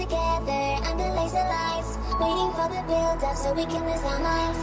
together under laser lights Waiting for the build up so we can lose our minds.